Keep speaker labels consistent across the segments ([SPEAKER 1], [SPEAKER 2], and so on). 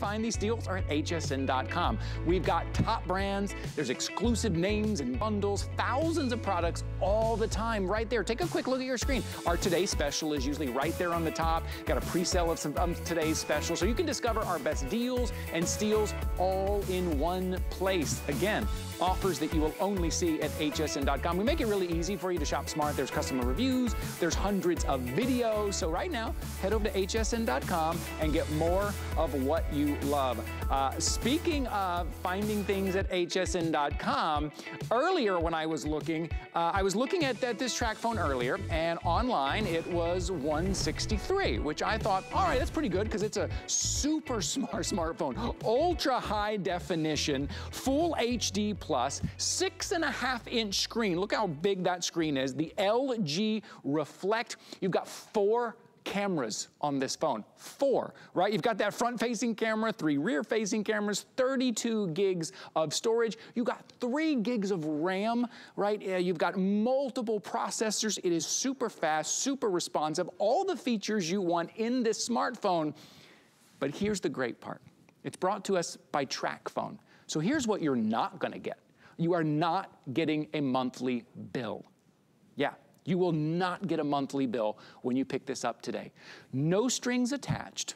[SPEAKER 1] find these deals are at hsn.com. We've got top brands, there's exclusive names and bundles, thousands of products all the time right there. Take a quick look at your screen. Our today's special is usually right there on the top. Got a pre-sale of some today's special. So you can discover our best deals and steals all in one place. Again, offers that you will only see at hsn.com. We make it really easy for you to shop smart. There's customer reviews, there's hundreds of videos. So right now, head over to hsn.com and get more of what you love. Uh, speaking of finding things at hsn.com, earlier when I was looking, uh, I was looking at, at this TracFone earlier, and online it was 163, which I thought, all right, that's pretty good because it's a super smart smartphone. Ultra high definition, full HD six and a half inch screen. Look how big that screen is. The LG Reflect. You've got four cameras on this phone. Four, right? You've got that front-facing camera, three rear-facing cameras, 32 gigs of storage. You got three gigs of RAM, right? Uh, you've got multiple processors. It is super fast, super responsive, all the features you want in this smartphone. But here's the great part. It's brought to us by TracFone. So here's what you're not gonna get. You are not getting a monthly bill. Yeah, you will not get a monthly bill when you pick this up today. No strings attached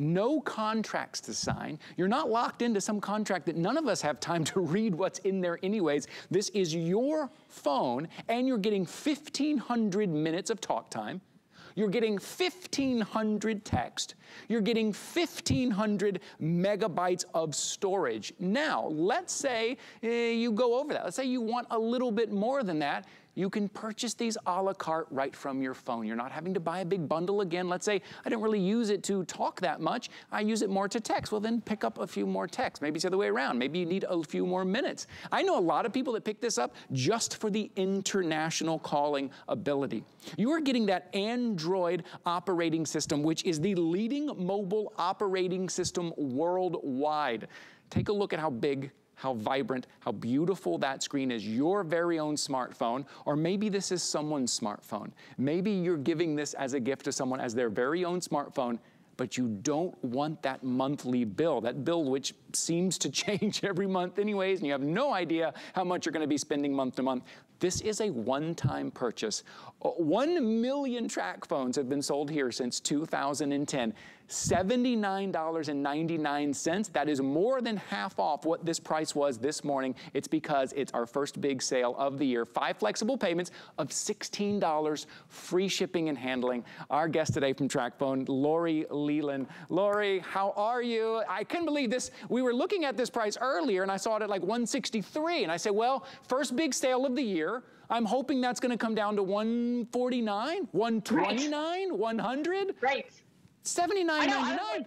[SPEAKER 1] no contracts to sign. You're not locked into some contract that none of us have time to read what's in there anyways. This is your phone and you're getting 1,500 minutes of talk time. You're getting 1,500 text. You're getting 1,500 megabytes of storage. Now, let's say eh, you go over that. Let's say you want a little bit more than that you can purchase these a la carte right from your phone. You're not having to buy a big bundle again. Let's say I didn't really use it to talk that much. I use it more to text. Well, then pick up a few more texts. Maybe it's the other way around. Maybe you need a few more minutes. I know a lot of people that pick this up just for the international calling ability. You are getting that Android operating system, which is the leading mobile operating system worldwide. Take a look at how big how vibrant, how beautiful that screen is, your very own smartphone, or maybe this is someone's smartphone. Maybe you're giving this as a gift to someone as their very own smartphone, but you don't want that monthly bill, that bill which seems to change every month anyways, and you have no idea how much you're gonna be spending month to month. This is a one-time purchase. Uh, one million TracFones have been sold here since 2010. $79.99. That is more than half off what this price was this morning. It's because it's our first big sale of the year. Five flexible payments of $16, free shipping and handling. Our guest today from TracFone, Lori Leland. Lori, how are you? I couldn't believe this. We were looking at this price earlier and I saw it at like 163 and I said, well, first big sale of the year. I'm hoping that's gonna come down to 149, 129, right. 100.
[SPEAKER 2] Right.
[SPEAKER 1] $79.99.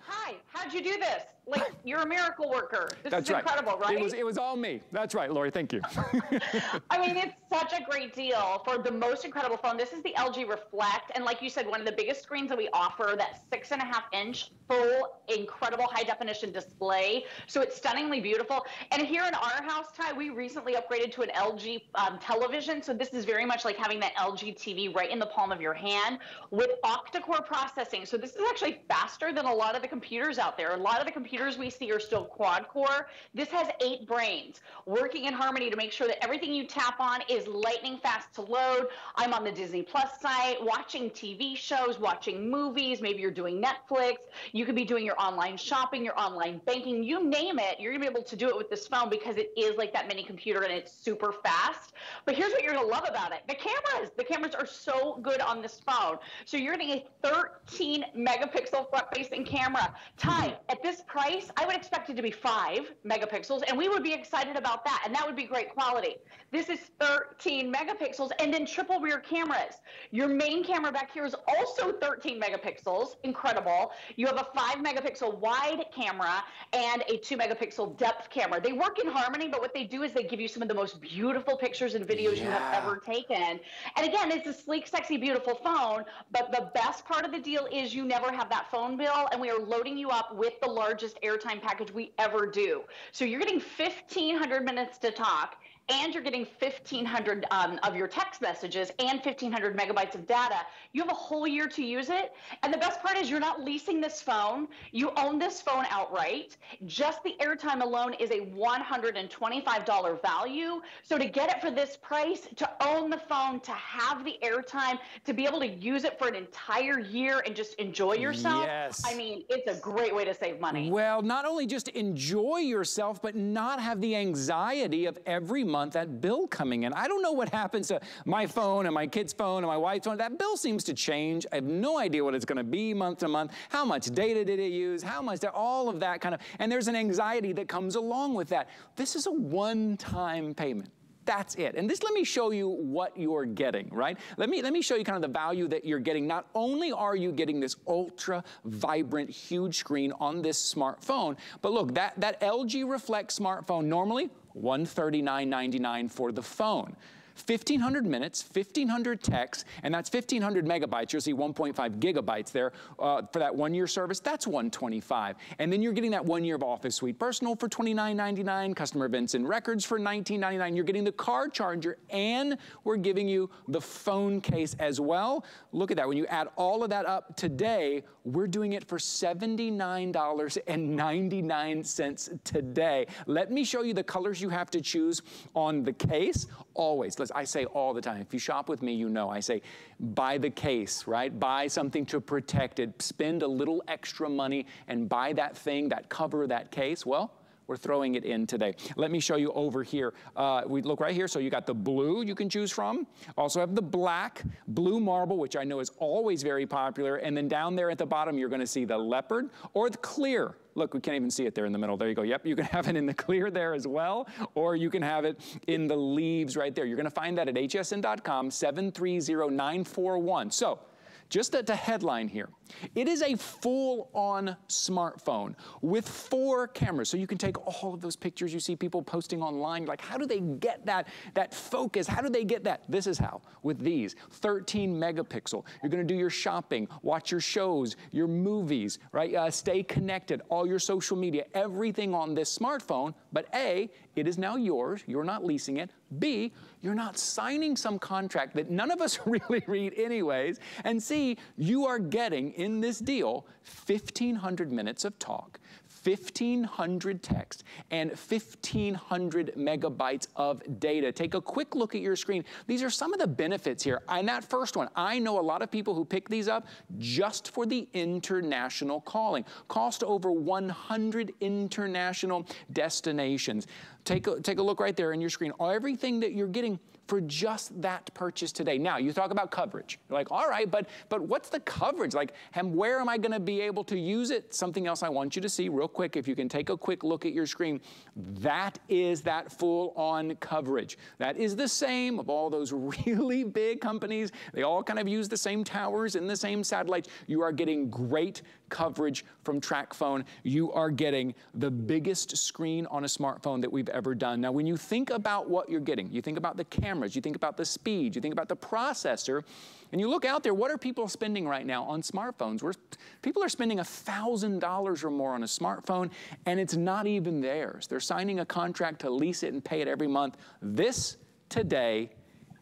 [SPEAKER 2] Hi, how'd you do this? Like you're a miracle worker. This
[SPEAKER 1] That's
[SPEAKER 2] is incredible, right.
[SPEAKER 1] It was it was all me. That's right, Lori. Thank you.
[SPEAKER 2] I mean, it's such a great deal for the most incredible phone. This is the LG Reflect, and like you said, one of the biggest screens that we offer. That six and a half inch, full, incredible high definition display. So it's stunningly beautiful. And here in our house, Ty, we recently upgraded to an LG um, television. So this is very much like having that LG TV right in the palm of your hand with octa-core processing. So this is actually faster than a lot of the computers out there. A lot of the computers computers we see are still quad core. This has eight brains working in harmony to make sure that everything you tap on is lightning fast to load. I'm on the Disney Plus site watching TV shows, watching movies. Maybe you're doing Netflix. You could be doing your online shopping, your online banking, you name it. You're gonna be able to do it with this phone because it is like that mini computer and it's super fast. But here's what you're gonna love about it. The cameras, the cameras are so good on this phone. So you're getting a 13 megapixel front facing camera. Ty, at this price, price, I would expect it to be five megapixels, and we would be excited about that, and that would be great quality. This is 13 megapixels, and then triple rear cameras. Your main camera back here is also 13 megapixels, incredible. You have a five megapixel wide camera and a two megapixel depth camera. They work in harmony, but what they do is they give you some of the most beautiful pictures and videos yeah. you have ever taken. And again, it's a sleek, sexy, beautiful phone, but the best part of the deal is you never have that phone bill, and we are loading you up with the largest airtime package we ever do. So you're getting 1,500 minutes to talk and you're getting 1,500 um, of your text messages and 1,500 megabytes of data. You have a whole year to use it. And the best part is you're not leasing this phone. You own this phone outright. Just the airtime alone is a $125 value. So to get it for this price, to own the phone, to have the airtime, to be able to use it for an entire year and just enjoy yourself,
[SPEAKER 1] yes.
[SPEAKER 2] I mean, it's a great way to save money.
[SPEAKER 1] Well, not only just enjoy yourself, but not have the anxiety of every month that bill coming in. I don't know what happens to my phone and my kid's phone and my wife's phone. That bill seems to change. I have no idea what it's going to be month to month. How much data did it use? How much, all of that kind of, and there's an anxiety that comes along with that. This is a one-time payment. That's it. And this, let me show you what you're getting, right? Let me, let me show you kind of the value that you're getting. Not only are you getting this ultra vibrant, huge screen on this smartphone, but look, that, that LG Reflect smartphone normally $139.99 for the phone. 1,500 minutes, 1,500 texts, and that's 1,500 megabytes. You'll see 1.5 gigabytes there uh, for that one-year service. That's 125. And then you're getting that one year of Office Suite Personal for $29.99, customer events and records for $19.99. You're getting the car charger, and we're giving you the phone case as well. Look at that. When you add all of that up today, we're doing it for $79.99 today. Let me show you the colors you have to choose on the case. Always, I say all the time, if you shop with me, you know, I say buy the case, right? Buy something to protect it. Spend a little extra money and buy that thing, that cover, that case. Well, we're throwing it in today. Let me show you over here. Uh, we look right here. So you got the blue you can choose from. Also have the black, blue marble, which I know is always very popular. And then down there at the bottom, you're gonna see the leopard or the clear. Look, we can't even see it there in the middle. There you go. Yep, you can have it in the clear there as well, or you can have it in the leaves right there. You're gonna find that at hsn.com, 730941. So just at the headline here, it is a full-on smartphone with four cameras. So you can take all of those pictures you see people posting online. Like, how do they get that, that focus? How do they get that? This is how, with these. 13 megapixel. You're gonna do your shopping, watch your shows, your movies, right? Uh, stay connected, all your social media, everything on this smartphone. But A, it is now yours. You're not leasing it. B, you're not signing some contract that none of us really read anyways. And C, you are getting in this deal 1,500 minutes of talk, 1,500 text, and 1,500 megabytes of data. Take a quick look at your screen. These are some of the benefits here. And that first one, I know a lot of people who pick these up just for the international calling. Cost over 100 international destinations. Take a, take a look right there in your screen. Everything that you're getting for just that purchase today. Now, you talk about coverage. You're like, all right, but, but what's the coverage? Like, and where am I gonna be able to use it? Something else I want you to see real quick, if you can take a quick look at your screen, that is that full-on coverage. That is the same of all those really big companies. They all kind of use the same towers and the same satellites. You are getting great coverage from TracFone. You are getting the biggest screen on a smartphone that we've ever done. Now, when you think about what you're getting, you think about the cameras, you think about the speed, you think about the processor, and you look out there, what are people spending right now on smartphones? We're, people are spending $1,000 or more on a smartphone, and it's not even theirs. They're signing a contract to lease it and pay it every month. This today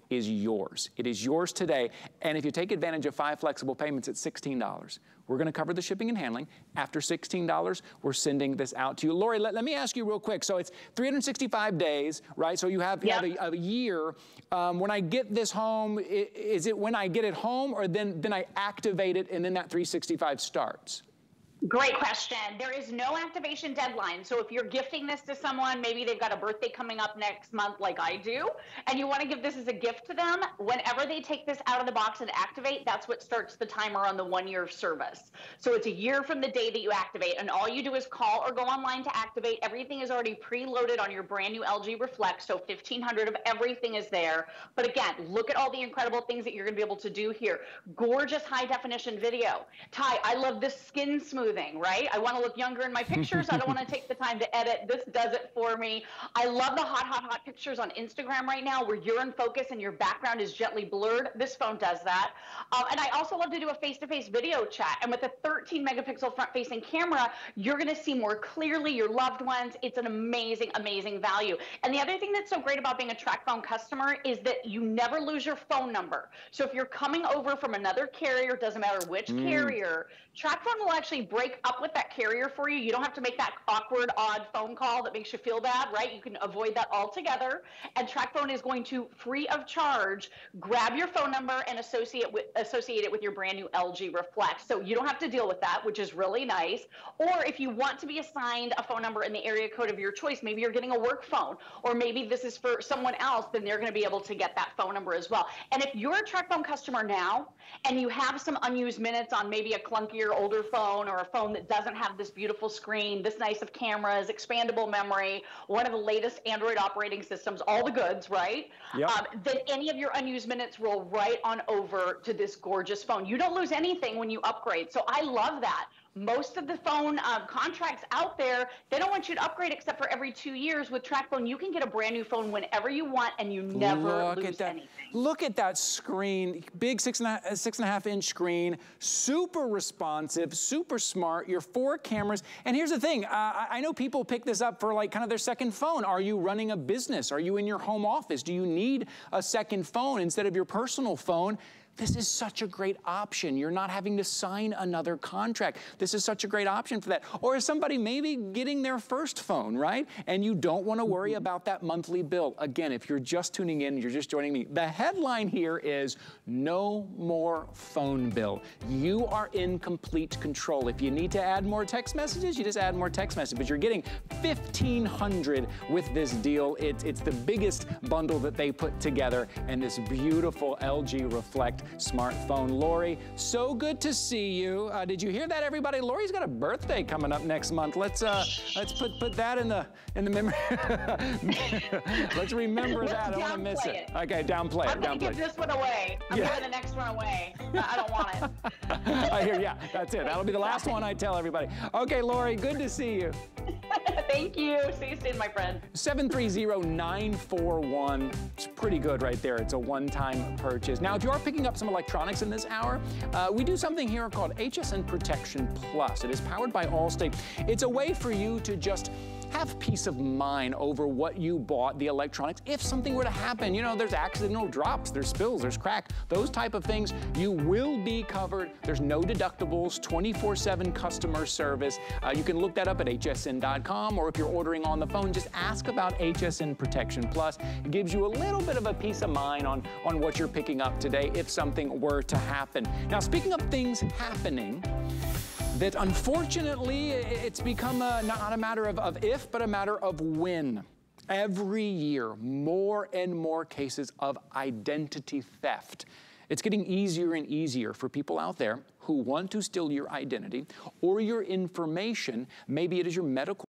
[SPEAKER 1] is yours. It is yours today. And if you take advantage of five flexible payments, it's $16. We're going to cover the shipping and handling. After $16, we're sending this out to you. Lori, let, let me ask you real quick. So it's 365 days, right? So you have, you have a, a, year. Um, when I get this home, is it when I get it home or then, then I activate it and then that 365 starts?
[SPEAKER 2] Great question. There is no activation deadline. So if you're gifting this to someone, maybe they've got a birthday coming up next month, like I do, and you want to give this as a gift to them, whenever they take this out of the box and activate, that's what starts the timer on the one year service. So it's a year from the day that you activate, and all you do is call or go online to activate. Everything is already preloaded on your brand new LG Reflect. So 1500 of everything is there. But again, look at all the incredible things that you're going to be able to do here. Gorgeous high definition video. Ty, I love this skin smooth right? I want to look younger in my pictures. I don't want to take the time to edit. This does it for me. I love the hot, hot, hot pictures on Instagram right now where you're in focus and your background is gently blurred. This phone does that. Um, and I also love to do a face-to-face video chat. And with a 13 megapixel front-facing camera, you're going to see more clearly your loved ones. It's an amazing, amazing value. And the other thing that's so great about being a TracFone customer is that you never lose your phone number. So if you're coming over from another carrier, doesn't matter which mm. carrier, TracFone will actually break up with that carrier for you. You don't have to make that awkward, odd phone call that makes you feel bad, right? You can avoid that altogether. And TracFone is going to, free of charge, grab your phone number and associate with, associate it with your brand new LG Reflect. So you don't have to deal with that, which is really nice. Or if you want to be assigned a phone number in the area code of your choice, maybe you're getting a work phone, or maybe this is for someone else, then they're going to be able to get that phone number as well. And if you're a TracFone customer now and you have some unused minutes on maybe a clunkier older phone or a phone that doesn't have this beautiful screen, this nice of cameras, expandable memory, one of the latest Android operating systems, all the goods, right? Yep. Um, then any of your unused minutes roll right on over to this gorgeous phone. You don't lose anything when you upgrade. So I love that most of the phone uh, contracts out there, they don't want you to upgrade except for every two years. With TracFone, you can get a brand new phone whenever you want and you never Look lose
[SPEAKER 1] at that.
[SPEAKER 2] anything.
[SPEAKER 1] Look at that screen, big six and, a, uh, six and a half inch screen, super responsive, super smart, your four cameras. And here's the thing, uh, I know people pick this up for like kind of their second phone. Are you running a business? Are you in your home office? Do you need a second phone instead of your personal phone? This is such a great option. You're not having to sign another contract. This is such a great option for that. Or is somebody maybe getting their first phone, right? And you don't want to worry mm-hmm. about that monthly bill. Again, if you're just tuning in, you're just joining me, the headline here is no more phone bill. You are in complete control. If you need to add more text messages, you just add more text messages. But you're getting 1,500 with this deal. It, it's the biggest bundle that they put together and this beautiful LG Reflect smartphone. Lori, so good to see you. Uh, did you hear that, everybody? Lori's got a birthday coming up next month. Let's uh, let's put put that in the in the memory. let's remember that. I don't want to miss it. it. Okay, downplay it. I'm
[SPEAKER 2] gonna give this one away. I'm yeah. giving the next one away. I don't want it.
[SPEAKER 1] I hear. Yeah, that's it. That'll be the last one I tell everybody. Okay, Lori, good to see you.
[SPEAKER 2] Thank you. See you soon, my friend.
[SPEAKER 1] 730-941. It's pretty good right there. It's a one-time purchase. Now, if you are picking up some electronics in this hour, uh, we do something here called HSN Protection Plus. It is powered by Allstate. It's a way for you to just have peace of mind over what you bought, the electronics. If something were to happen, you know, there's accidental drops, there's spills, there's crack, those type of things, you will be covered. There's no deductibles, 24-7 customer service. Uh, you can look that up at hsn.com or if you're ordering on the phone, just ask about HSN Protection Plus. It gives you a little bit of a peace of mind on, on what you're picking up today if something were to happen. Now, speaking of things happening, that unfortunately it's become a, not a matter of, of if, but a matter of when. Every year, more and more cases of identity theft. It's getting easier and easier for people out there who want to steal your identity or your information. Maybe it is your medical